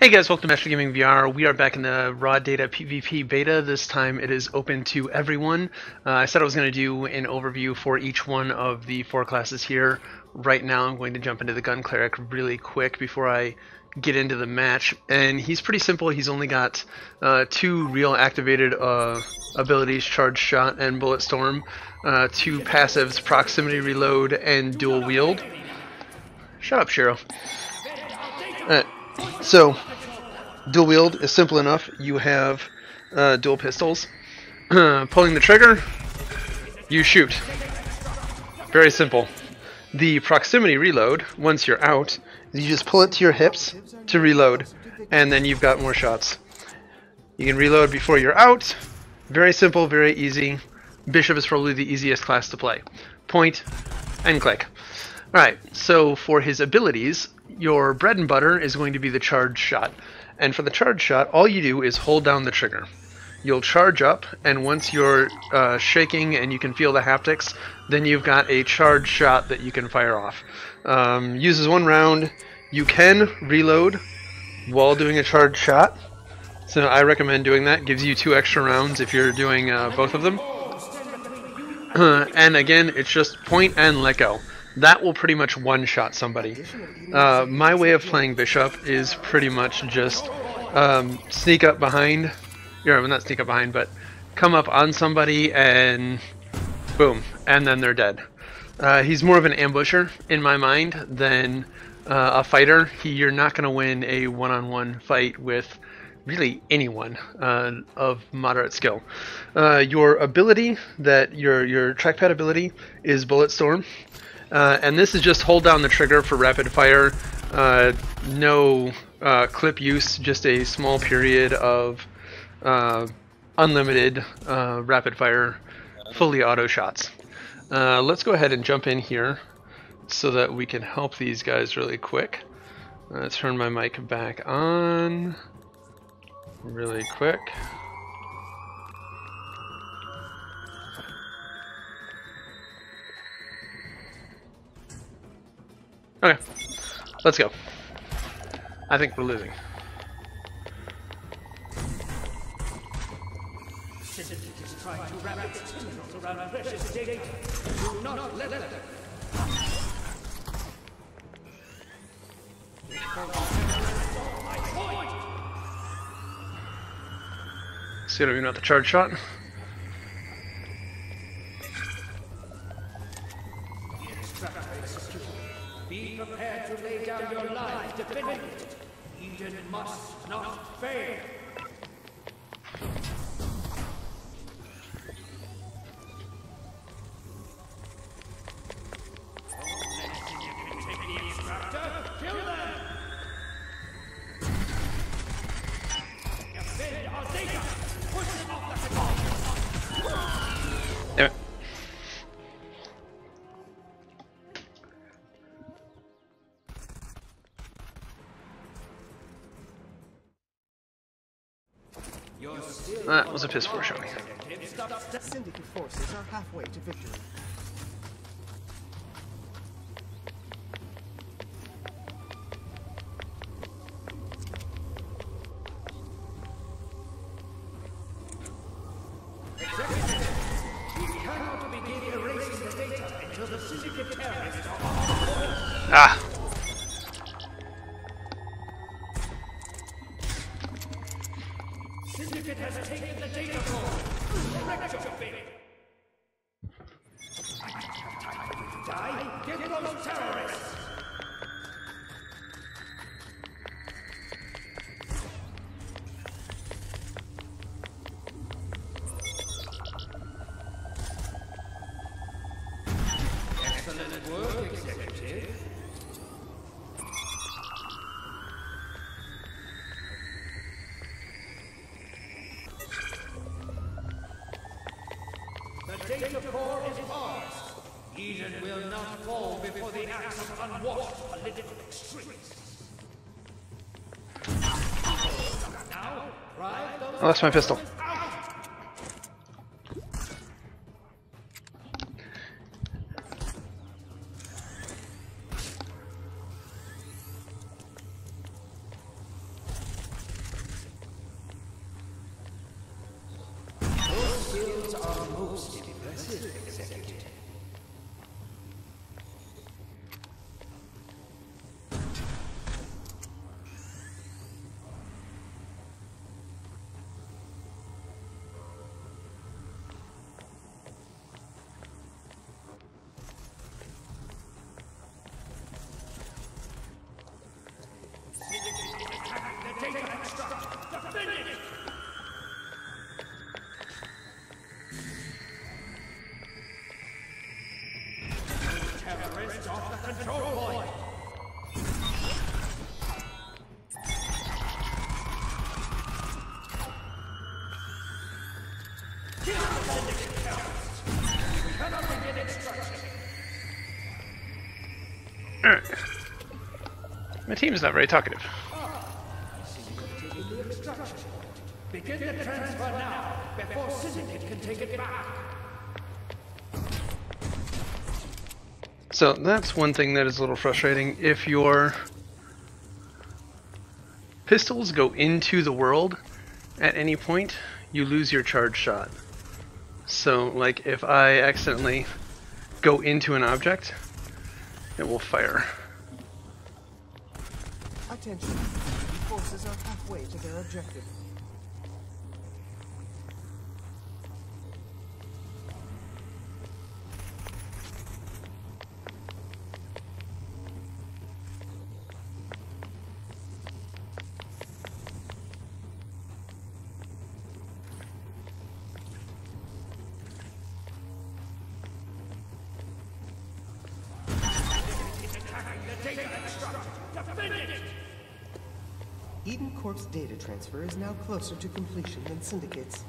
Hey guys, welcome to Master Gaming VR. We are back in the raw data PvP beta. This time it is open to everyone. Uh, I said I was going to do an overview for each one of the four classes here. Right now I'm going to jump into the Gun Cleric really quick before I get into the match. And he's pretty simple. He's only got uh, two real activated uh, abilities, Charge Shot and Bullet Storm, uh, two passives, Proximity Reload and Dual Wield. Shut up, Shiro. So, dual wield is simple enough. You have uh, dual pistols. Pulling the trigger, you shoot. Very simple. The proximity reload, once you're out, you just pull it to your hips to reload, and then you've got more shots. You can reload before you're out. Very simple, very easy. Bishop is probably the easiest class to play. Point and click. Alright, so for his abilities, your bread and butter is going to be the charge shot. And for the charge shot, all you do is hold down the trigger. You'll charge up, and once you're uh, shaking and you can feel the haptics, then you've got a charge shot that you can fire off. Um, uses one round. You can reload while doing a charge shot. So I recommend doing that. Gives you two extra rounds if you're doing uh, both of them. and again, it's just point and let go that will pretty much one-shot somebody. Uh, my way of playing Bishop is pretty much just um, sneak up behind, or well, not sneak up behind, but come up on somebody and boom, and then they're dead. Uh, he's more of an ambusher in my mind than uh, a fighter. He, you're not going to win a one-on-one -on -one fight with really anyone uh, of moderate skill. Uh, your ability, that your your trackpad ability, is Bullet Storm. Uh, and this is just hold down the trigger for rapid fire. Uh, no uh, clip use, just a small period of uh, unlimited uh, rapid fire, fully auto shots. Uh, let's go ahead and jump in here so that we can help these guys really quick. Turn my mic back on really quick. Okay, let's go. I think we're losing. See what I mean about the charge shot? Down your life defending it. Eden must not fail. Was a piss poor showing. Syndicate forces are halfway to victory. Ah, Core is ours. Eden will not fall before the acts of unwashed political extremists. Now, oh, that's my pistol. Team's not very talkative. Taking the extraction point. Begin the transfer now, before Syndicate can take it back! So that's one thing that is a little frustrating. If your pistols go into the world at any point, you lose your charge shot. So, like, if I accidentally go into an object, it will fire. Attention. Enemy forces are halfway to their objective. Eden Corp's data transfer is now closer to completion than Syndicate's.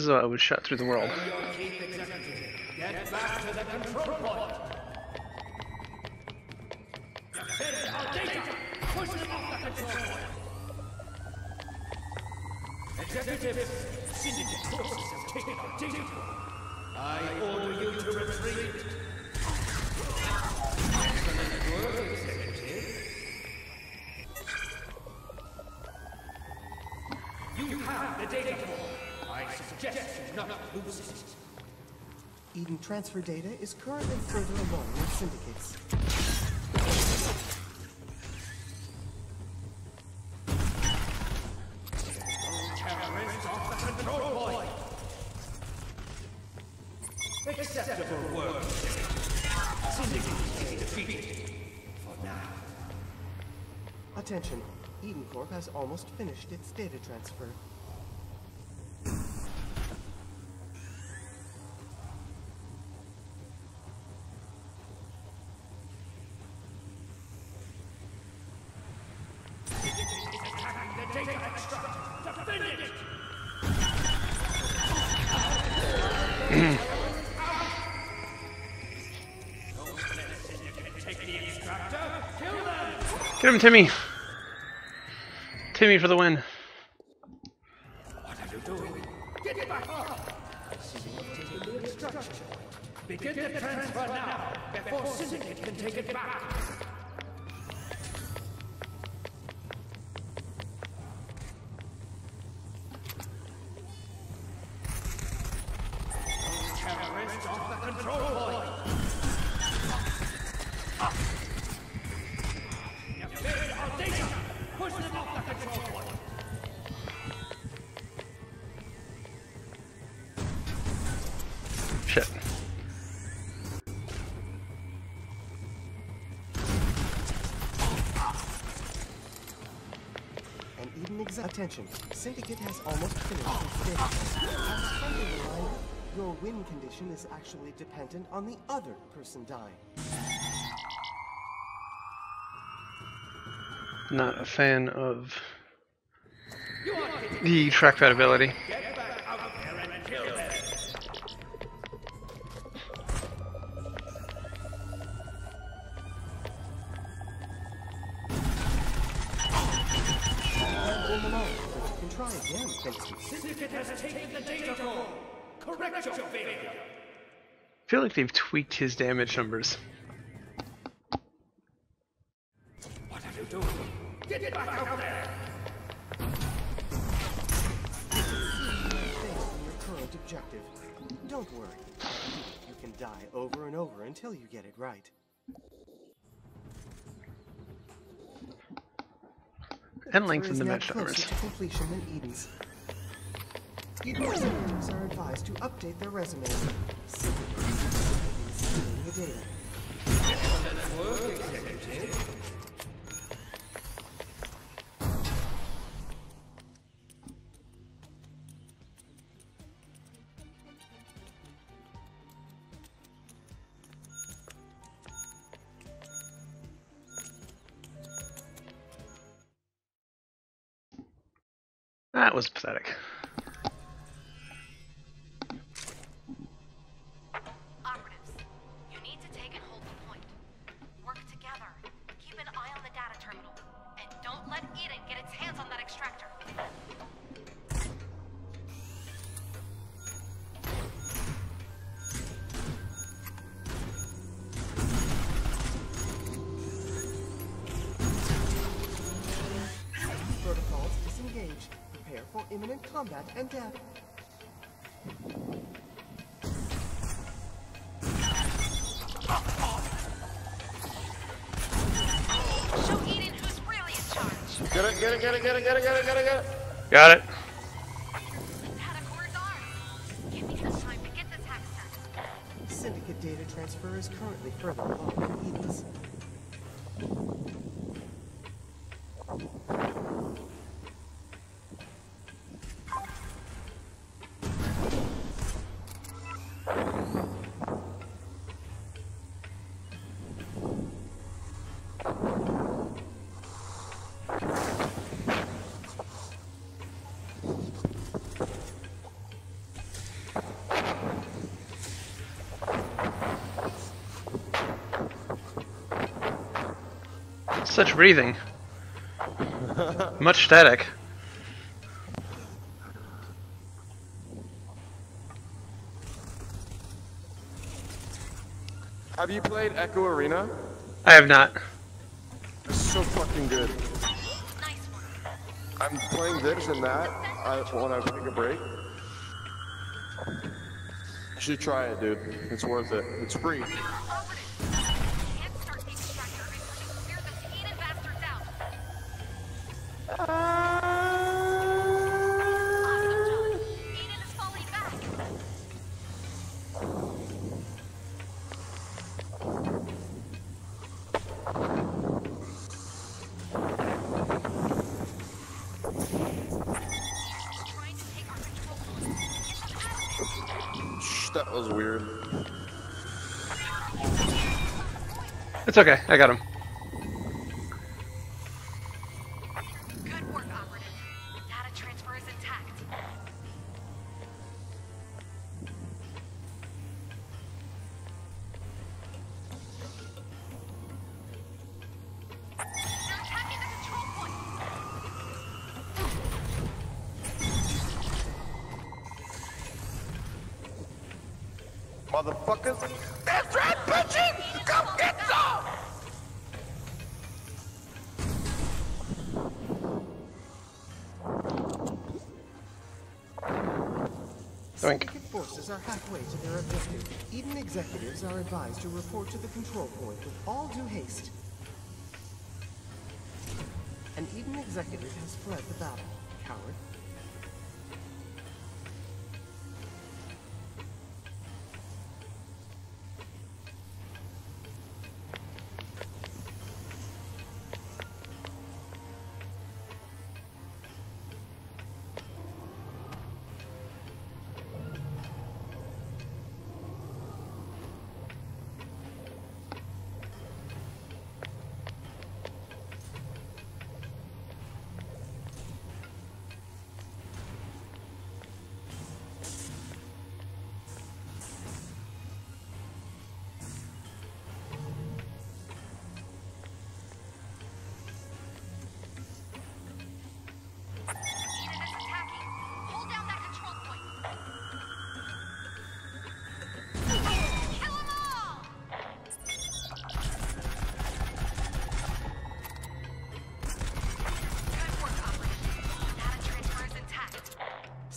Is how uh, I was shot through the world. Syndicate forces have taken our data. I suggest you not lose it. Eden transfer data is currently further along with Syndicate's. Terrorists off the control point. Acceptable work. Syndicate is defeated. For now. Attention. Eden Corp has almost finished its data transfer. Get him, Timmy! Timmy for the win. What are you doing? Get it back up! Begin the transfer now, before Syndicate can take it back. Attention, Syndicate has almost finished its your win condition is actually dependent on the other person dying. Not a fan of the trackpad ability. Hold but you can try again thanks to Syndicate has taken the data core. Correct your failure. I feel like they've tweaked his damage numbers. What are you doing? Get back out there! based on your current objective. Don't worry. You can die over and over until you get it right. And lengthen the match to completion than Eden's. Eden executives are advised to update their resumes. Simply stealing the data. That was pathetic. Prepare for imminent combat and death. Show Eden who's really in charge. Get it, get it, get it, get it, get it, get it, get it, get it. Got it. Data core is ours. Give me the time to get this hack set. Syndicate data transfer is currently further along than Eden's. Such breathing. Much static. Have you played Echo Arena? I have not. It's so fucking good. I'm playing this and that I, when I take a break. You should try it, dude. It's worth it. It's free. Operatives, you can't start the extractor until you clear those Eden bastards out. Awesome, John. Eden is falling back. Trying to take our control point. Get them out of here. Shh, that was weird. It's okay. I got him. Motherfuckers. That's right, bitches! Come get some! Doink. Syndicate forces are halfway to their objective. Eden executives are advised to report to the control point with all due haste. An Eden executive has fled the battle. Coward.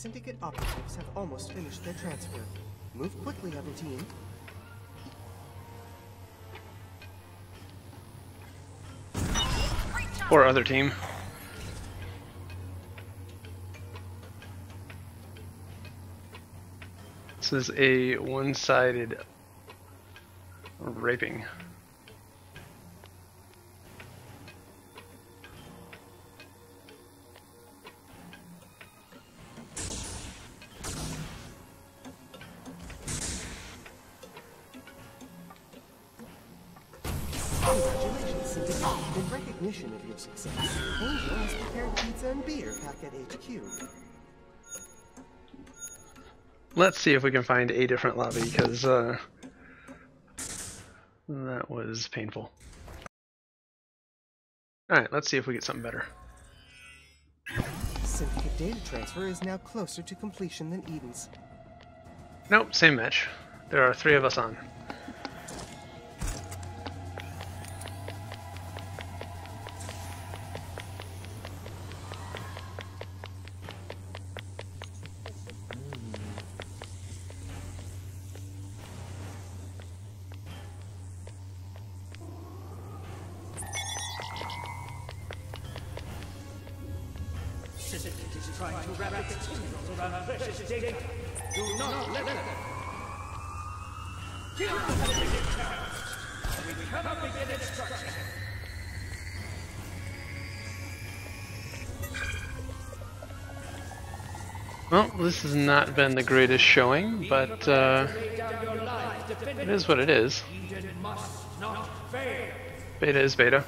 Syndicate operatives have almost finished their transfer. Move quickly, other team. Or other team. This is a one-sided raping. Let's see if we can find a different lobby, because uh, that was painful. Alright, let's see if we get something better. Syndicate data transfer is now closer to completion than Eden's. Nope, same match. There are three of us on. Well, this has not been the greatest showing, but uh, it is what it is. Beta is beta.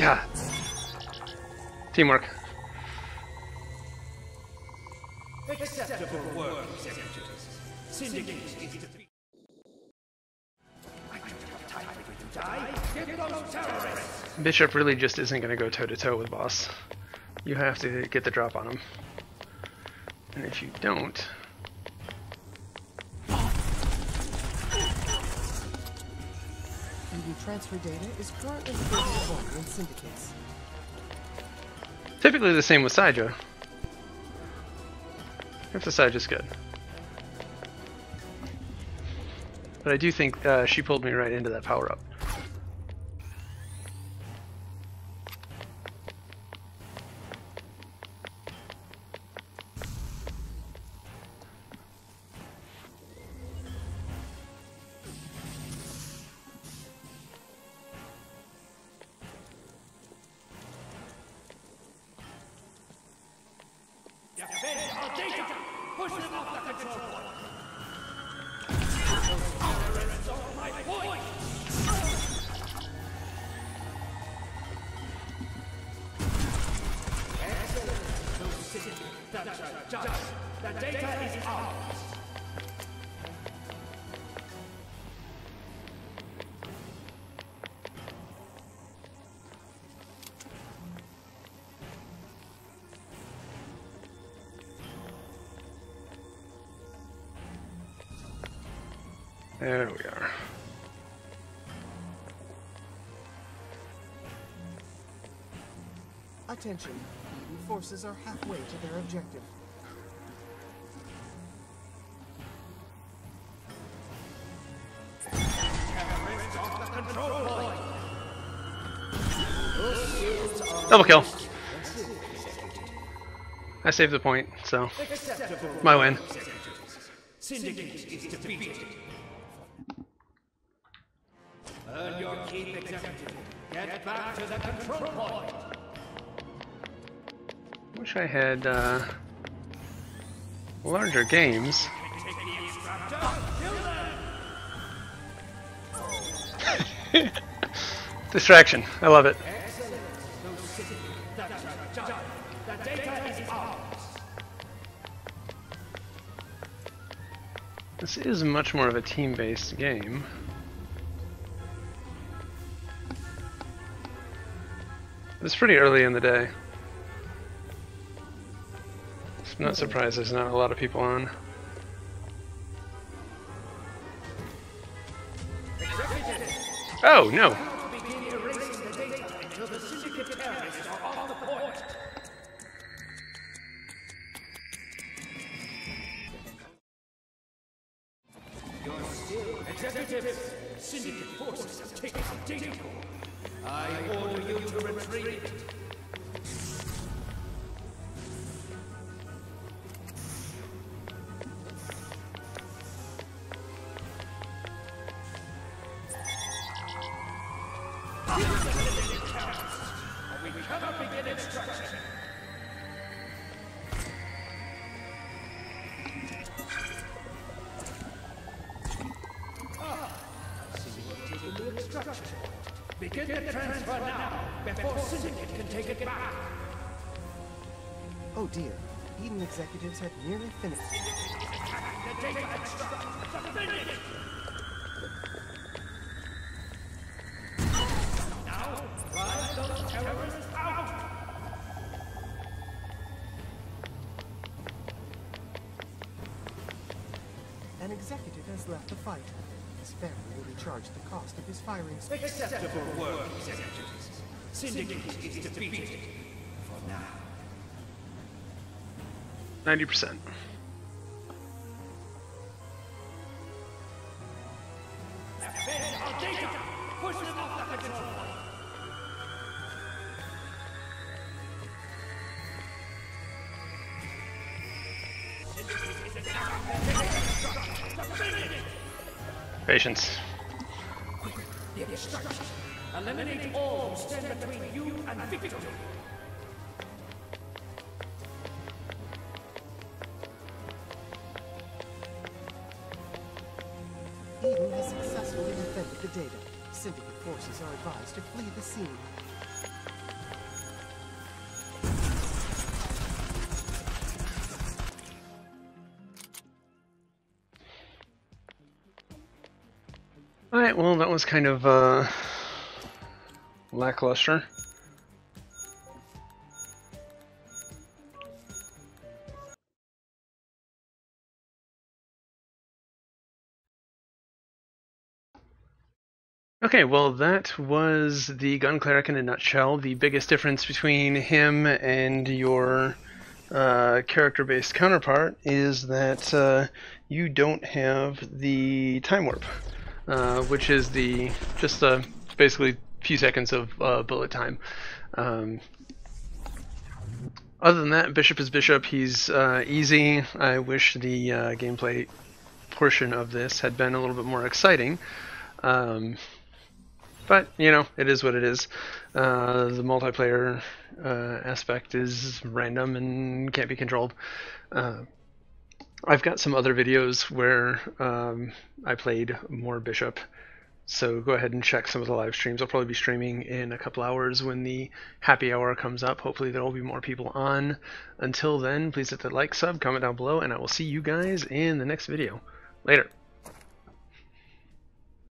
Yeah. Teamwork. Bishop really just isn't going to go toe to toe with boss. You have to get the drop on him. And if you don't, transfer data is currently along Syndicate's. typically the same with Saija. If the Saija's good. But I do think uh, she pulled me right into that power data! Push them off the control point! Terrorists on my point! Those judge. The data is ours! Attention, Eden forces are halfway to their objective. Terrorists off the control point! Double kill. I saved the point, so Acceptable my win. Syndicate is defeated. Earn your keep, executive. Get back to the control point. Wish I had uh, larger games. Distraction. I love it. This is much more of a team-based game. It's pretty early in the day. Not surprised there's not a lot of people on. Oh, no. We cannot begin extraction. the extraction. Begin the transfer now, before Syndicate can take it back. Oh dear. Eden executives have nearly finished. The data extract. Finish! Now, executive has left the fight. His family will be charged the cost of his firing. Acceptable work, executives. Syndicate is defeated. For now. 90%. Patience. The extraction. Eliminate all who stand between you and victory. Eden has successfully defended the data. Syndicate forces are advised to flee the scene. Was kind of uh, lackluster. Okay, well, that was the Gun Cleric in a nutshell. The biggest difference between him and your uh, character-based counterpart is that uh, you don't have the time warp, uh, which is the just uh, basically few seconds of uh, bullet time. Um, other than that, Bishop is Bishop. He's uh, easy. I wish the uh, gameplay portion of this had been a little bit more exciting. Um, but you know it is what it is uh, the multiplayer uh, aspect is random and can't be controlled uh, i've got some other videos where um, i played more bishop. So go ahead and check some of the live streams. I'll probably be streaming in a couple hours when the happy hour comes up. Hopefully there will be more people on. Until then please hit the like sub comment down below and i will see you guys in the next video. Later